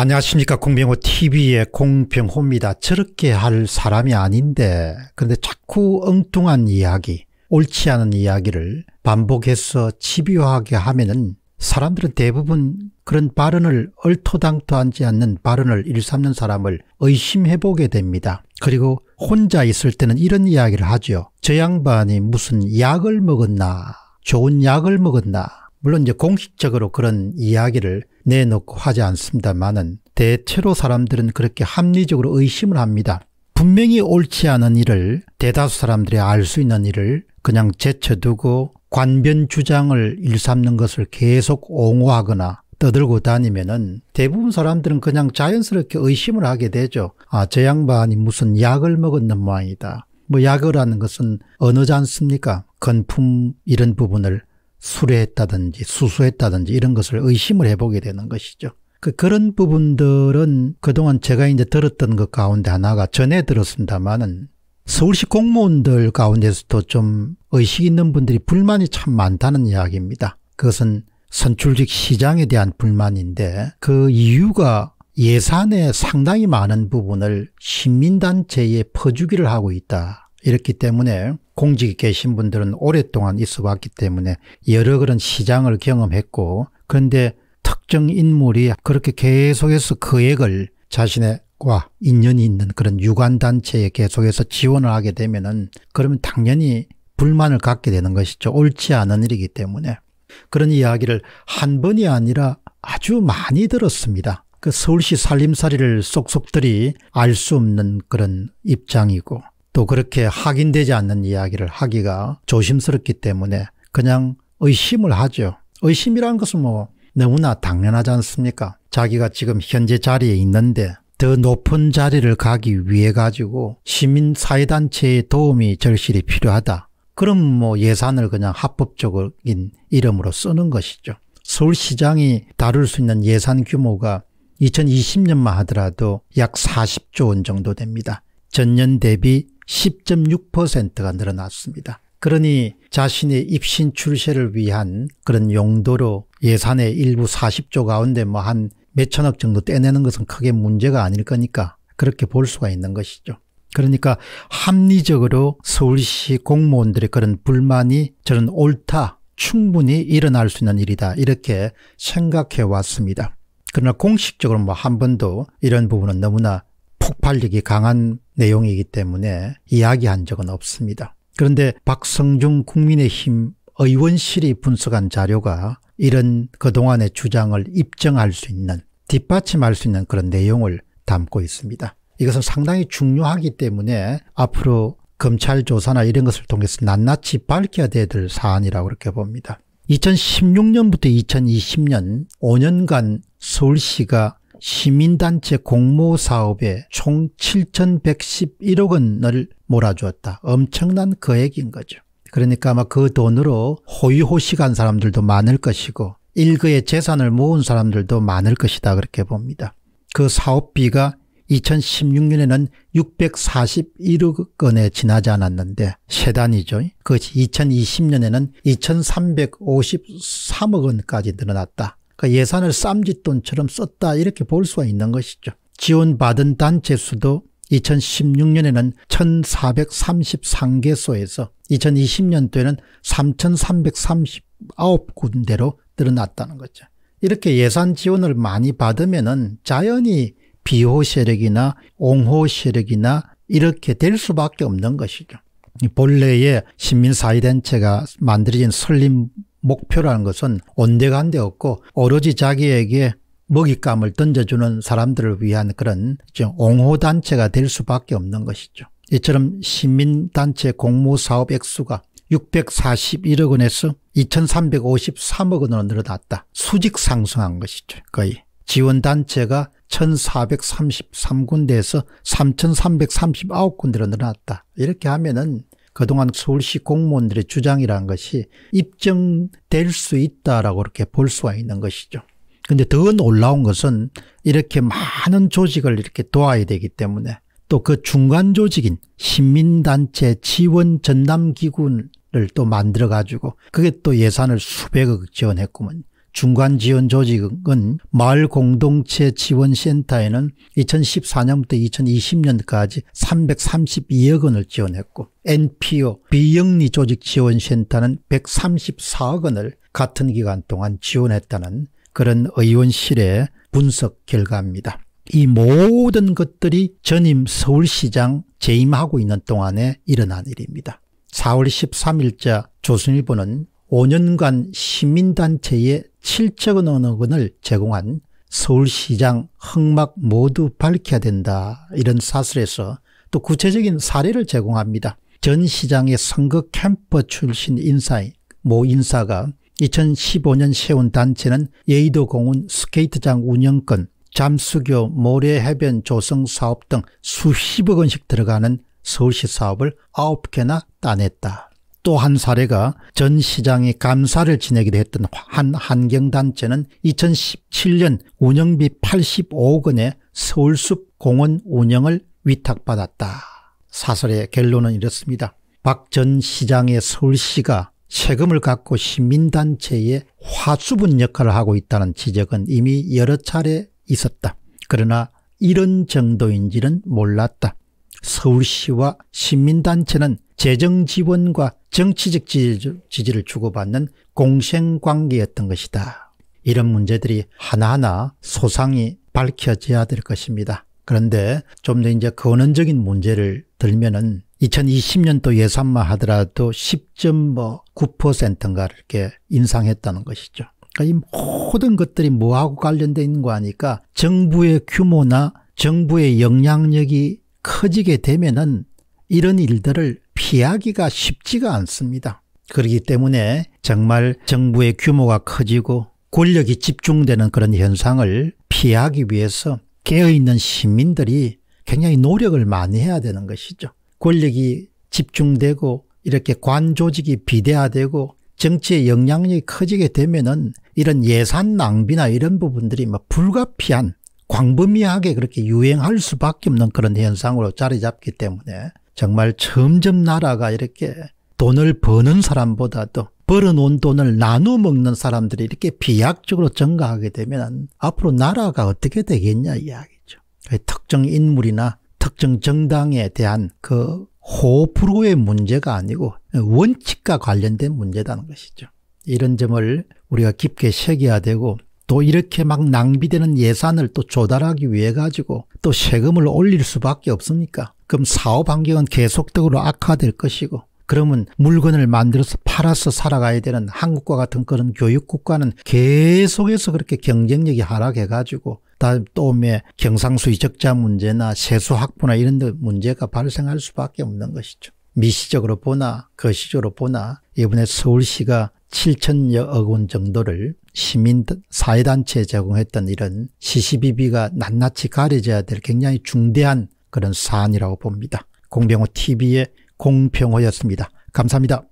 안녕하십니까 공병호 TV의 공병호입니다. 저렇게 할 사람이 아닌데 그런데 자꾸 엉뚱한 이야기 옳지 않은 이야기를 반복해서 집요하게 하면은 사람들은 대부분 그런 발언을 얼토당토하지 않는 발언을 일삼는 사람을 의심해보게 됩니다. 그리고 혼자 있을 때는 이런 이야기를 하죠. 저 양반이 무슨 약을 먹었나 좋은 약을 먹었나 물론 이제 공식적으로 그런 이야기를 내놓고 하지 않습니다만은 대체로 사람들은 그렇게 합리적으로 의심을 합니다. 분명히 옳지 않은 일을 대다수 사람들이 알 수 있는 일을 그냥 제쳐두고 관변 주장을 일삼는 것을 계속 옹호하거나 떠들고 다니면은 대부분 사람들은 그냥 자연스럽게 의심을 하게 되죠. 아, 저 양반이 무슨 약을 먹었는 모양이다. 뭐 약이라는 것은 언어지 않습니까? 건품 이런 부분을 수뢰했다든지 수수했다든지 이런 것을 의심을 해보게 되는 것이죠. 그 그런 부분들은 그동안 제가 이제 들었던 것 가운데 하나가 전에 들었습니다만은 서울시 공무원들 가운데서도 좀 의식 있는 분들이 불만이 참 많다는 이야기입니다. 그것은 선출직 시장에 대한 불만인데 그 이유가 예산의 상당히 많은 부분을 시민단체에 퍼주기를 하고 있다. 이렇기 때문에 공직에 계신 분들은 오랫동안 있어 왔기 때문에 여러 그런 시장을 경험했고 그런데 특정 인물이 그렇게 계속해서 그 액을 자신과 인연이 있는 그런 유관단체에 계속해서 지원을 하게 되면은 그러면 당연히 불만을 갖게 되는 것이죠. 옳지 않은 일이기 때문에. 그런 이야기를 한 번이 아니라 아주 많이 들었습니다. 그 서울시 살림살이를 쏙쏙들이 알 수 없는 그런 입장이고 또 그렇게 확인되지 않는 이야기를 하기가 조심스럽기 때문에 그냥 의심을 하죠. 의심이라는 것은 뭐 너무나 당연하지 않습니까? 자기가 지금 현재 자리에 있는데 더 높은 자리를 가기 위해 가지고 시민사회단체의 도움이 절실히 필요하다. 그럼 뭐 예산을 그냥 합법적인 이름으로 쓰는 것이죠. 서울시장이 다룰 수 있는 예산 규모가 2020년만 하더라도 약 40조 원 정도 됩니다. 전년 대비 10.6%가 늘어났습니다. 그러니 자신의 입신 출세를 위한 그런 용도로 예산의 일부 40조 가운데 뭐 한 몇천억 정도 떼내는 것은 크게 문제가 아닐 거니까 그렇게 볼 수가 있는 것이죠. 그러니까 합리적으로 서울시 공무원들의 그런 불만이 저는 옳다, 충분히 일어날 수 있는 일이다 이렇게 생각해 왔습니다. 그러나 공식적으로 뭐 한 번도 이런 부분은 너무나 폭발력이 강한 내용이기 때문에 이야기한 적은 없습니다. 그런데 박성중 국민의힘 의원실이 분석한 자료가 이런 그동안의 주장을 입증할 수 있는 뒷받침할 수 있는 그런 내용을 담고 있습니다. 이것은 상당히 중요하기 때문에 앞으로 검찰 조사나 이런 것을 통해서 낱낱이 밝혀야 될 사안이라고 그렇게 봅니다. 2016년부터 2020년 5년간 서울시가 시민단체 공모사업에 총 7,111억 원을 몰아주었다. 엄청난 거액인 거죠. 그러니까 아마 그 돈으로 호의호식한 사람들도 많을 것이고 일거의 재산을 모은 사람들도 많을 것이다 그렇게 봅니다. 그 사업비가 2016년에는 641억 원에 지나지 않았는데 세 단이죠. 그것이 2020년에는 2353억 원까지 늘어났다. 그 예산을 쌈짓돈처럼 썼다 이렇게 볼 수가 있는 것이죠. 지원받은 단체 수도 2016년에는 1433개소에서 2020년도에는 3339군데로 늘어났다는 거죠. 이렇게 예산 지원을 많이 받으면 자연히 비호 세력이나 옹호 세력이나 이렇게 될 수밖에 없는 것이죠. 본래의 시민사회단체가 만들어진 설립 목표라는 것은 온데간데 없고 오로지 자기에게 먹잇감을 던져주는 사람들을 위한 그런 옹호단체가 될 수밖에 없는 것이죠. 이처럼 시민단체 공모사업 액수가 641억 원에서 2353억 원으로 늘어났다. 수직 상승한 것이죠. 거의. 지원단체가 1433군데에서 3339군데로 늘어났다. 이렇게 하면은 그동안 서울시 공무원들의 주장이라는 것이 입증될 수 있다라고 이렇게 볼 수가 있는 것이죠. 근데 더 놀라운 것은 이렇게 많은 조직을 이렇게 도와야 되기 때문에 또 그 중간 조직인 시민단체 지원 전담기구를 또 만들어 가지고 그게 또 예산을 수백억 지원했구먼. 중간 지원 조직은 마을 공동체 지원센터에는 2014년부터 2020년까지 332억 원을 지원했고 NPO 비영리 조직 지원센터는 134억 원을 같은 기간 동안 지원했다는 그런 의원실의 분석 결과입니다. 이 모든 것들이 전임 서울시장 재임하고 있는 동안에 일어난 일입니다. 4월 13일자 조선일보는 5년간 시민단체에 7천억 원을 제공한 서울시장 흑막 모두 밝혀야 된다 이런 사설에서 또 구체적인 사례를 제공합니다. 전 시장의 선거 캠퍼 출신 인사의 모 인사가 2015년 세운 단체는 예의도 공원 스케이트장 운영권 잠수교 모래해변 조성 사업 등 수십억 원씩 들어가는 서울시 사업을 9개나 따냈다. 또 한 사례가 전 시장이 감사를 지내기로 했던 한 환경단체는 2017년 운영비 85억 원의 서울숲 공원 운영을 위탁받았다. 사설의 결론은 이렇습니다. 박 전 시장의 서울시가 세금을 갖고 시민단체에 화수분 역할을 하고 있다는 지적은 이미 여러 차례 있었다. 그러나 이런 정도인지는 몰랐다. 서울시와 시민단체는 재정 지원과 정치적 지지를 주고받는 공생관계였던 것이다. 이런 문제들이 하나하나 소상히 밝혀져야 될 것입니다. 그런데 좀 더 이제 근원적인 문제를 들면은 2020년도 예산만 하더라도 10.9%인가 이렇게 인상했다는 것이죠. 그러니까 이 모든 것들이 뭐하고 관련되어 있는 거 아니까 정부의 규모나 정부의 영향력이 커지게 되면은 이런 일들을 피하기가 쉽지가 않습니다. 그렇기 때문에 정말 정부의 규모가 커지고 권력이 집중되는 그런 현상을 피하기 위해서 깨어있는 시민들이 굉장히 노력을 많이 해야 되는 것이죠. 권력이 집중되고 이렇게 관 조직이 비대화되고 정치의 영향력이 커지게 되면은 이런 예산 낭비나 이런 부분들이 뭐 불가피한 광범위하게 그렇게 유행할 수밖에 없는 그런 현상으로 자리 잡기 때문에 정말 점점 나라가 이렇게 돈을 버는 사람보다도 벌어놓은 돈을 나누어 먹는 사람들이 이렇게 비약적으로 증가하게 되면 앞으로 나라가 어떻게 되겠냐 이야기죠. 특정 인물이나 특정 정당에 대한 그 호불호의 문제가 아니고 원칙과 관련된 문제라는 것이죠. 이런 점을 우리가 깊게 새겨야 되고 또 이렇게 막 낭비되는 예산을 또 조달하기 위해 가지고 또 세금을 올릴 수밖에 없습니까? 그럼 사업 환경은 계속적으로 악화될 것이고 그러면 물건을 만들어서 팔아서 살아가야 되는 한국과 같은 그런 교육국가는 계속해서 그렇게 경쟁력이 하락해 가지고 다음에 경상수의 적자 문제나 세수 확보나 이런 데 문제가 발생할 수밖에 없는 것이죠. 미시적으로 보나 거시적으로 보나 이번에 서울시가 7천여억 원 정도를 시민 사회단체에 제공했던 이런 시시비비가 낱낱이 가려져야 될 굉장히 중대한 그런 사안이라고 봅니다. 공병호 TV의 공병호였습니다. 감사합니다.